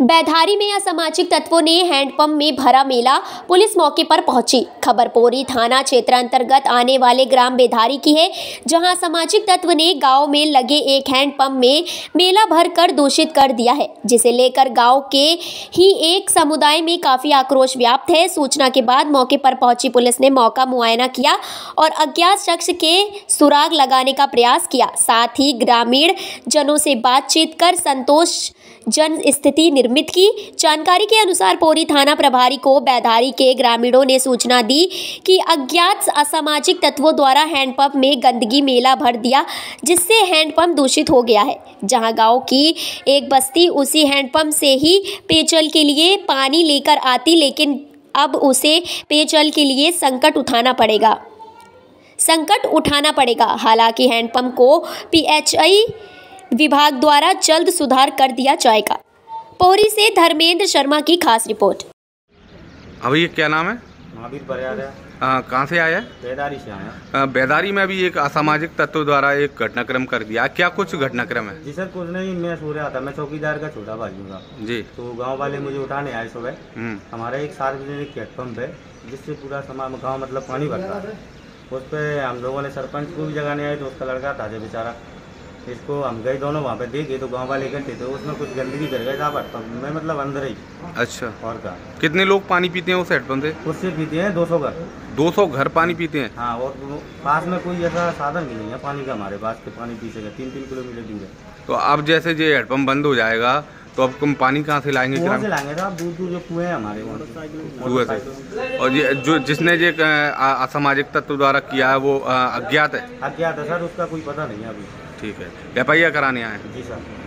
बैधारी में असामाजिक तत्वों ने हैंडपंप में भरा मेला पुलिस मौके पर पहुँची। खबर पोरी थाना क्षेत्र अंतर्गत आने वाले ग्राम बेधारी की है, जहाँ सामाजिक तत्व ने गाँव में लगे एक हैंडपंप में मेला भर कर दूषित कर दिया है, जिसे लेकर गाँव के ही एक समुदाय में काफ़ी आक्रोश व्याप्त है। सूचना के बाद मौके पर पहुँची पुलिस ने मौका मुआयना किया और अज्ञात शख्स के सुराग लगाने का प्रयास किया। साथ ही ग्रामीण जनों से बातचीत कर संतोष जन स्थिति की। जानकारी के अनुसार पोरी थाना प्रभारी को बैधारी के ग्रामीणों ने सूचना दी कि अज्ञात असामाजिक तत्वों द्वारा हैंडपंप में गंदगी मेला भर दिया, जिससे हैंडपंप दूषित हो गया है। जहाँ गाँव की एक बस्ती उसी हैंडपंप से ही पेयजल के लिए पानी लेकर आती, लेकिन अब उसे पेयजल के लिए संकट उठाना पड़ेगा। संकट उठाना पड़ेगा। हालाँकि हैंडपंप को पीएचआई विभाग द्वारा जल्द सुधार कर दिया जाएगा। पोरी से धर्मेंद्र शर्मा की खास रिपोर्ट। अभी ये क्या नाम है? महावीर है। कहाँ से आया? बेदारी से आया। आ, बेदारी में अभी एक असामाजिक तत्व द्वारा एक घटनाक्रम कर दिया। क्या कुछ घटनाक्रम है? जी सर कुछ नहीं मैं सो रहा था। मैं चौकीदार का छोटा भाई हूँ जी। तो गाँव वाले मुझे उठाने आए सुबह। हम्म। हमारा एक सार्वजनिक पंप है जिससे पूरा समाज गाँव मतलब पानी भरता है। उस पर हम लोगों ने सरपंच को भी जगाने आए तो उसका लड़का था जो बेचारा। इसको हम गए दोनों वहाँ पे देखे तो गाँव वाले इकट्ठे थे उसमें कुछ गंदगी कर गए था बट मैं मतलब अंदर ही। अच्छा। और का कितने लोग पानी पीते हैं उस हेडपम्प से उससे पीते हैं दो सौ घर। 200 घर पानी पीते हैं? हाँ और पास में कोई ऐसा साधन भी नहीं है पानी का हमारे पास के पानी पी सके तीन तीन किलोमीटर दूर है। तो अब जैसे ये हेडपम्प बंद हो जाएगा तो अब तुम पानी कहाँ से लाएँगे कुआँ से लाएँगे साहब दूर दूर जो कुएँ हैं हमारे वहाँ से। कुएँ से। और ये जो जिसने ये असामाजिक तत्व द्वारा किया है वो अज्ञात है? अज्ञात है सर उसका कोई पता नहीं है अभी। ठीक है। एफ़ आई आर कराने आए हैं। जी सर।